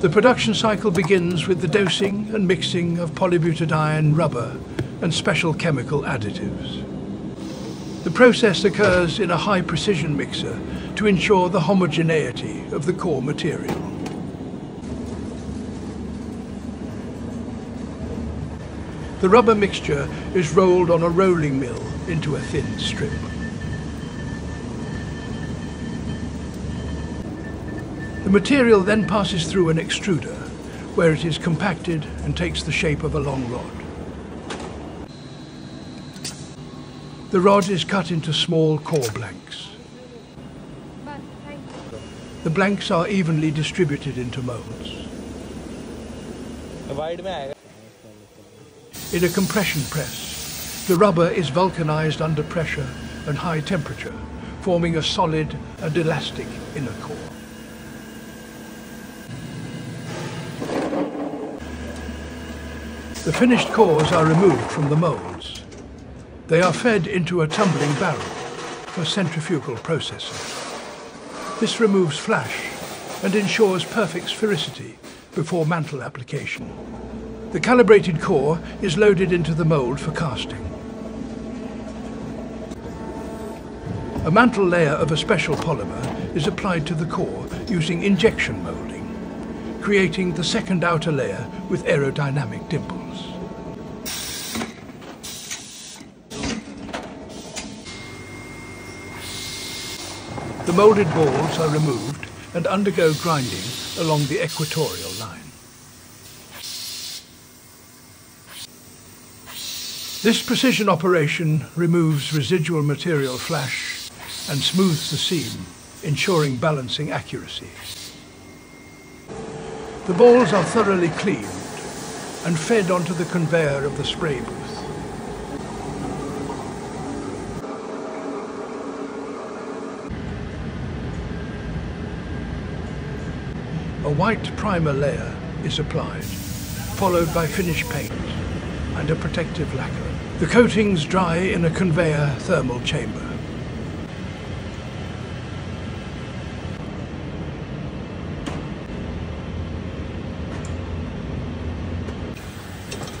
The production cycle begins with the dosing and mixing of polybutadiene rubber and special chemical additives. The process occurs in a high precision mixer to ensure the homogeneity of the core material. The rubber mixture is rolled on a rolling mill into a thin strip. The material then passes through an extruder, where it is compacted and takes the shape of a long rod. The rod is cut into small core blanks. The blanks are evenly distributed into molds. In a compression press, the rubber is vulcanized under pressure and high temperature, forming a solid and elastic inner core. The finished cores are removed from the molds. They are fed into a tumbling barrel for centrifugal processing. This removes flash and ensures perfect sphericity before mantle application. The calibrated core is loaded into the mould for casting. A mantle layer of a special polymer is applied to the core using injection moulding, creating the second outer layer with aerodynamic dimples. The moulded balls are removed and undergo grinding along the equatorial line. This precision operation removes residual material flash and smooths the seam, ensuring balancing accuracy. The balls are thoroughly cleaned and fed onto the conveyor of the spray booth. A white primer layer is applied, followed by finish paint and a protective lacquer. The coatings dry in a conveyor thermal chamber.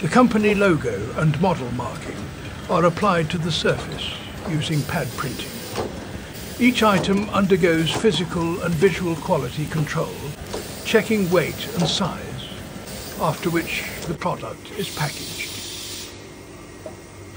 The company logo and model marking are applied to the surface using pad printing. Each item undergoes physical and visual quality control, checking weight and size, after which the product is packaged.